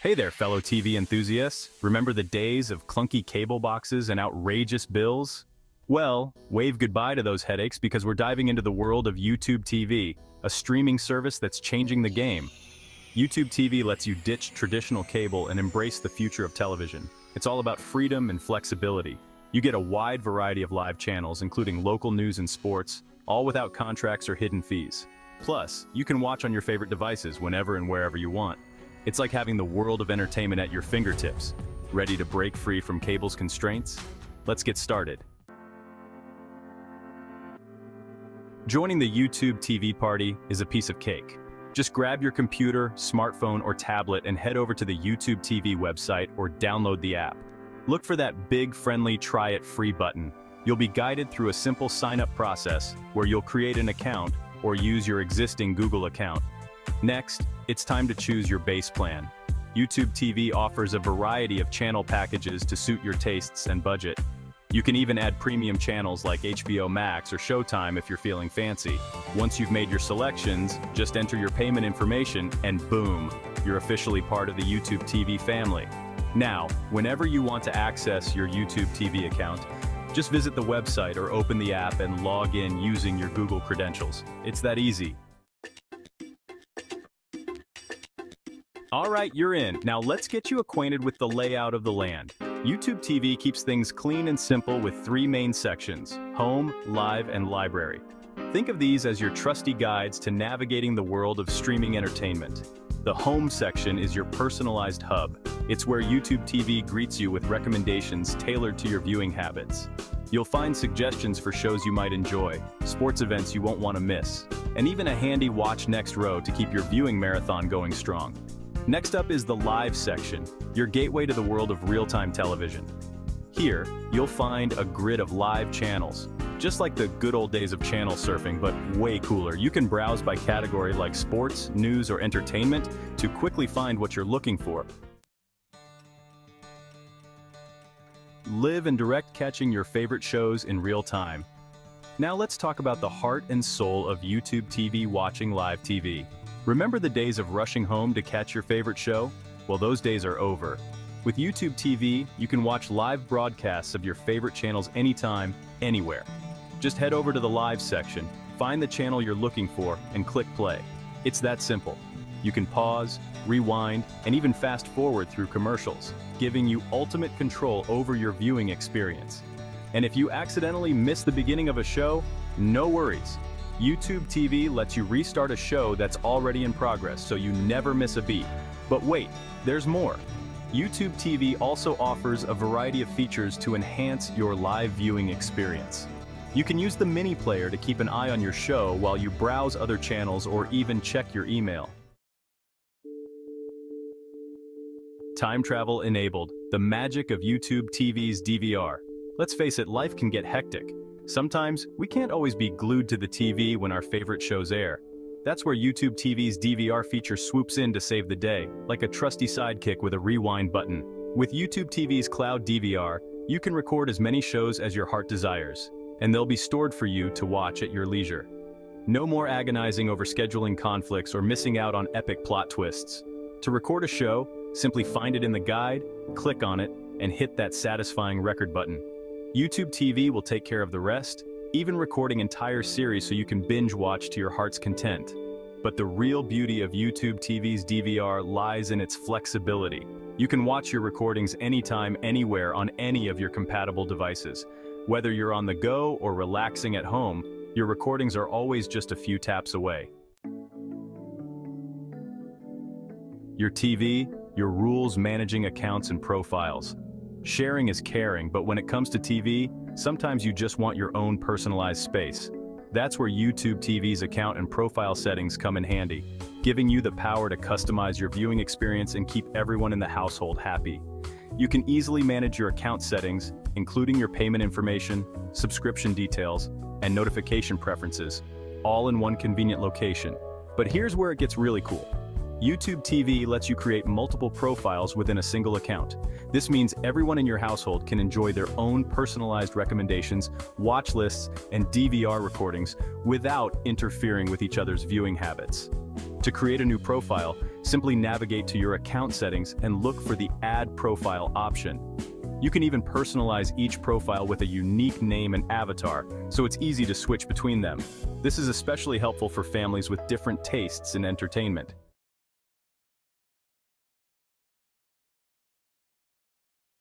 Hey there, fellow TV enthusiasts. Remember the days of clunky cable boxes and outrageous bills? Well, wave goodbye to those headaches because we're diving into the world of YouTube TV, a streaming service that's changing the game. YouTube TV lets you ditch traditional cable and embrace the future of television. It's all about freedom and flexibility. You get a wide variety of live channels, including local news and sports, all without contracts or hidden fees. Plus, you can watch on your favorite devices whenever and wherever you want. It's like having the world of entertainment at your fingertips. Ready to break free from cable's constraints? Let's get started. Joining the YouTube TV party is a piece of cake. Just grab your computer, smartphone, or tablet and head over to the YouTube TV website or download the app. Look for that big, friendly Try It Free button. You'll be guided through a simple sign-up process where you'll create an account or use your existing Google account. Next, it's time to choose your base plan. YouTube TV offers a variety of channel packages to suit your tastes and budget. You can even add premium channels like HBO Max or Showtime if you're feeling fancy. Once you've made your selections, just enter your payment information and boom, you're officially part of the YouTube TV family. Now, whenever you want to access your YouTube TV account, just visit the website or open the app and log in using your Google credentials. It's that easy. All right, you're in. Now let's get you acquainted with the layout of the land. YouTube TV keeps things clean and simple with three main sections, home, live, and library. Think of these as your trusty guides to navigating the world of streaming entertainment. The home section is your personalized hub. It's where YouTube TV greets you with recommendations tailored to your viewing habits. You'll find suggestions for shows you might enjoy, sports events you won't want to miss, and even a handy watch next row to keep your viewing marathon going strong. Next up is the live section, your gateway to the world of real-time television. Here, you'll find a grid of live channels, just like the good old days of channel surfing, but way cooler. You can browse by category like sports, news, or entertainment to quickly find what you're looking for. Live and direct catching your favorite shows in real time. Now let's talk about the heart and soul of YouTube TV watching live TV. Remember the days of rushing home to catch your favorite show? Well, those days are over. With YouTube TV, you can watch live broadcasts of your favorite channels anytime, anywhere. Just head over to the live section, find the channel you're looking for, and click play. It's that simple. You can pause, rewind, and even fast forward through commercials, giving you ultimate control over your viewing experience. And if you accidentally miss the beginning of a show, no worries. YouTube TV lets you restart a show that's already in progress so you never miss a beat. But wait, there's more. YouTube TV also offers a variety of features to enhance your live viewing experience. You can use the mini player to keep an eye on your show while you browse other channels or even check your email. Time travel enabled, the magic of YouTube TV's DVR. Let's face it, life can get hectic. Sometimes, we can't always be glued to the TV when our favorite shows air. That's where YouTube TV's DVR feature swoops in to save the day, like a trusty sidekick with a rewind button. With YouTube TV's Cloud DVR, you can record as many shows as your heart desires and they'll be stored for you to watch at your leisure. No more agonizing over scheduling conflicts or missing out on epic plot twists. To record a show, simply find it in the guide, click on it, and hit that satisfying record button. YouTube TV will take care of the rest, even recording entire series so you can binge watch to your heart's content. But the real beauty of YouTube TV's DVR lies in its flexibility. You can watch your recordings anytime, anywhere on any of your compatible devices, whether you're on the go or relaxing at home, your recordings are always just a few taps away. Your TV, your rules managing accounts and profiles. Sharing is caring, but when it comes to TV, sometimes you just want your own personalized space. That's where YouTube TV's account and profile settings come in handy, giving you the power to customize your viewing experience and keep everyone in the household happy. You can easily manage your account settings, including your payment information, subscription details, and notification preferences, all in one convenient location. But here's where it gets really cool. YouTube TV lets you create multiple profiles within a single account. This means everyone in your household can enjoy their own personalized recommendations, watch lists, and DVR recordings without interfering with each other's viewing habits. To create a new profile, Simply navigate to your account settings and look for the Add Profile option. You can even personalize each profile with a unique name and avatar, so it's easy to switch between them. This is especially helpful for families with different tastes in entertainment.